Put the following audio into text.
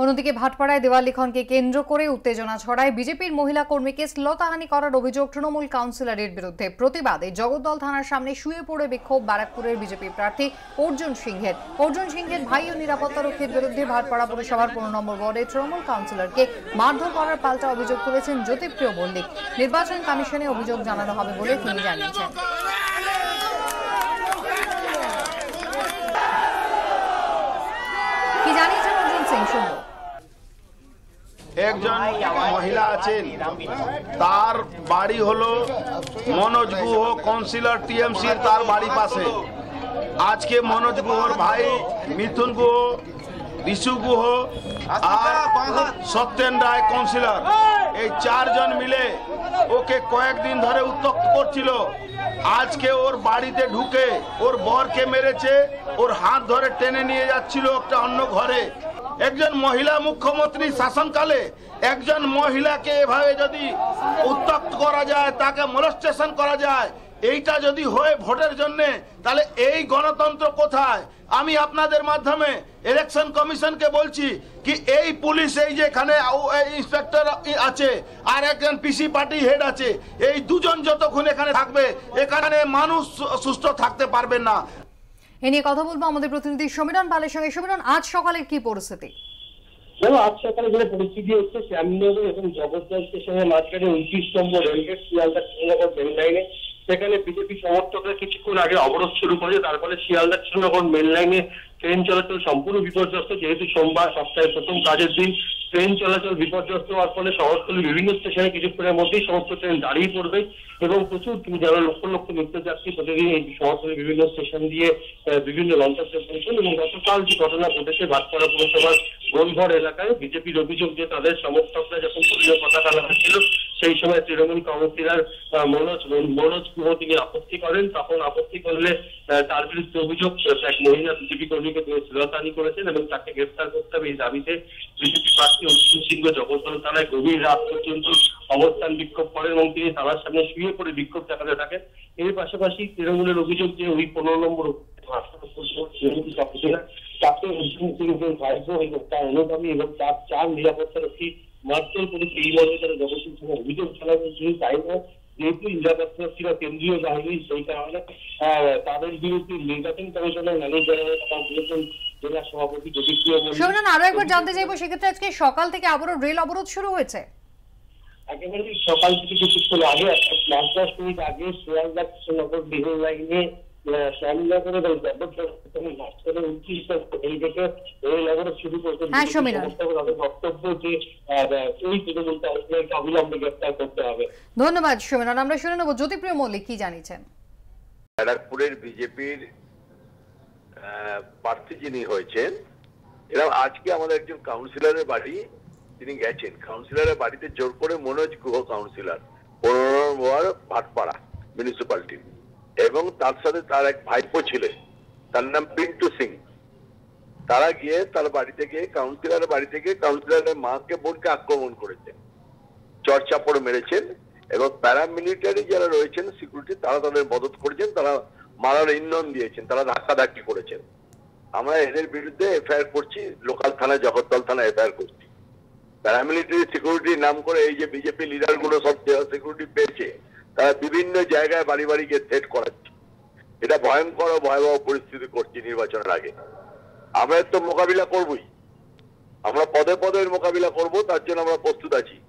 অন্যদিকে ভাটপাড়ায় দেওয়াল লিখনকে কেন্দ্র করে উত্তেজনা ছড়ায় বিজেপির মহিলা কর্মীকে শ্লীলতাহানি করার অভিযোগ তৃণমূল কাউন্সিলরের বিরুদ্ধে। প্রতিবাদে জগদ্দল থানার সামনে শুয়ে পড়ে বিক্ষোভ ব্যারাকপুরের বিজেপি প্রার্থী অর্জুন সিংহের। অর্জুন সিংহের ভাই ও নিরাপত্তারক্ষীর বিরুদ্ধে ভাটপাড়া পুরসভার পনেরো নম্বর ওয়ার্ডে তৃণমূল কাউন্সিলরকে মারধর করার পাল্টা অভিযোগ তুলেছেন জ্যোতিপ্রিয় মল্লিক। নির্বাচন কমিশনে অভিযোগ জানানো হবে বলে তিনি জানিয়েছেন কি জানিয়েছেন অর্জুন সিং শুনব একজন মহিলা আছেন। তার বাড়ি হলো মনোজ গুহ কাউন্সিলর টিএমসির তার বাড়ি পাশে। আজকে মনোজ গুহর ভাই মিথুন গুহ ঋষু গুহ আর সত্যেন রায় কাউন্সিলর এই চারজন মিলে ওকে কয়েকদিন ধরে উত্তক্ত করছিল। আজকে ওর বাড়িতে ঢুকে ওর বরকে মেরেছে, ওর হাত ধরে টেনে নিয়ে যাচ্ছিল একটা অন্য ঘরে। একজন মহিলা মুখ্যমন্ত্রী শাসনকালে একজন মহিলাকে এভাবে যদি উত্তক্ত করা যায়, তাকে মোলেস্টেশন করা যায়, এইটা যদি হয় ভোটের জন্য, তাহলে এই গণতন্ত্র কোথায়? আমি আপনাদের মাধ্যমে ইলেকশন কমিশনকে বলছি কি এই পুলিশ এই যে এখানে ইন্সপেক্টর আছে, আর একজন পিসি পার্টি হেড আছে, এই দুজন যতক্ষণ এখানে থাকবে, এখানে মানুষ সুস্থ থাকতে পারবেন না। এ নিয়ে কথা বলব আমাদের প্রতিনিধি সমীরণ পালের সঙ্গে। সমীরণ, আজ সকালের কি পরিস্থিতি? দেখো, আজ সকালে যে পরিস্থিতি হচ্ছে, শ্যামনগর এবং জগদ্দল স্টেশনের মাঝখানে উনত্রিশ number rail gate Sealdah Srinagar main লাইনে সেখানে বিজেপি সমর্থকরা কিছুক্ষণ আগে অবরোধ শুরু করেছে, তার ফলে শিয়ালদা শ্রীনগর মেন লাইনে ট্রেন চলাচল সম্পূর্ণ বিপর্যস্ত, যেহেতু সোমবার সপ্তাহের প্রথম কাজের দিন, ট্রেন চলাচল বিপর্যস্ত হওয়ার ফলে শহরতলির বিভিন্ন স্টেশনে কিছুক্ষণের মধ্যেই সমস্ত ট্রেন দাঁড়িয়ে পড়বে এবং প্রচুর যারা লক্ষ লক্ষ নিত্যযাত্রী প্রতিদিন এই শহরতলির বিভিন্ন স্টেশন দিয়ে বিভিন্ন গন্তব্যে পৌঁছন এবং গতকাল যে ঘটনা ঘটেছে ভাটপাড়া পুরসভার গোলঘর এলাকায়, বিজেপির অভিযোগ যে তাদের সমর্থকরা যখন দলীয় পতাকা লাগাচ্ছিল, সেই সময় তৃণমূল কাউন্সিলর মনোজ মনোজ গুহ তিনি আপত্তি করেন। তখন আপত্তি করলে তার বিরুদ্ধে অভিযোগ এক মহিলা বিজেপি কর্মীকে তিনি শ্লীলতাহানি করেছেন এবং তাকে গ্রেফতার করতে হবে। এই দাবিতে বিজেপি প্রার্থী অর্জুন সিংহ জগদ্দল থানায় গভীর রাত পর্যন্ত অবস্থান বিক্ষোভ করেন এবং তিনি থানার সামনে শুয়ে পড়ে বিক্ষোভ দেখাতে থাকেন। এর পাশাপাশি তৃণমূলের অভিযোগ যে ওই পনেরো নম্বর তাকে অর্জুন সিংহের ভাইপো এবং তার অনুগামী এবং তার চার নিরাপত্তারক্ষী মারধর করেছে। এই মর্মে তারা সিংহ অভিযোগ চালানো শুধু তাই নয় যেহেতু নিরাপত্তারক্ষীরা কেন্দ্রীয় বাহিনী সেই কারণে তাদের বিরুদ্ধে নির্বাচন কমিশনের ম্যানেজারের বলেছেন জেলা সভাপতি জ্যোতিপ্রিয় মল্লিক। আরও একবার জানতে চাইব সেক্ষেত্রে আজকে সকাল থেকে আবারও রেল অবরোধ শুরু হয়েছে একেবারে সকাল থেকে কিছু আগে একটা পাঁচ দশ মিনিট আগে শিয়ালদা কৃষ্ণনগর বিহল লাইনে হ্যাঁ, সমীরণ। তাদের বক্তব্য যে আহ, ওই তৃণমূল কাউন্সিলরকে অবিলম্বে গ্রেফতার করতে হবে। ধন্যবাদ আমরা শুনে নেব জ্যোতিপ্রিয় মল্লিক কি জানিয়েছেন। ব্যারাকপুরের বিজেপির প্রার্থী যিনি হয়েছেন এরকম আজকে আমাদের একজন কাউন্সিলরের বাড়ি তিনি গেছেন। কাউন্সিলরের বাড়িতে জোর করে মনোজ গুহ কাউন্সিলর পনেরো ওয়ার্ড ভাটপাড়া মিউনিসিপালিটি এবং তার সাথে তার এক ভাইপো ছিলেন। তার নাম পিন্টু সিং। তারা গিয়ে তার বাড়িতে গিয়ে কাউন্সিলরের বাড়ি থেকে কাউন্সিলরের মাকে বোনকে আক্রমণ করেছেন। চর্চাপড় মেরেছেন এবং প্যারামিলিটারি যারা রয়েছেন সিকিউরিটি তারা তাদের মদত করেছেন, তারা মারার ইন্ধন দিয়েছেন, তারা ধাক্কাধাক্কি করেছেন। আমরা এদের বিরুদ্ধে এফআইআর করছি লোকাল থানায় জগদ্দল থানায় এফআইআর করছি। প্যারামিলিটারি সিকিউরিটি নাম করে এই যে বিজেপি লিডারগুলো সব সিকিউরিটি পেয়েছে তারা বিভিন্ন জায়গায় বাড়ি বাড়ি গিয়ে সেট করাচ্ছে। এটা ভয়ঙ্কর ভয়াবহ পরিস্থিতি করছি নির্বাচনের আগে। আমরা তো মোকাবিলা করবই। আমরা পদে পদে মোকাবিলা করব, তার জন্য আমরা প্রস্তুত আছি।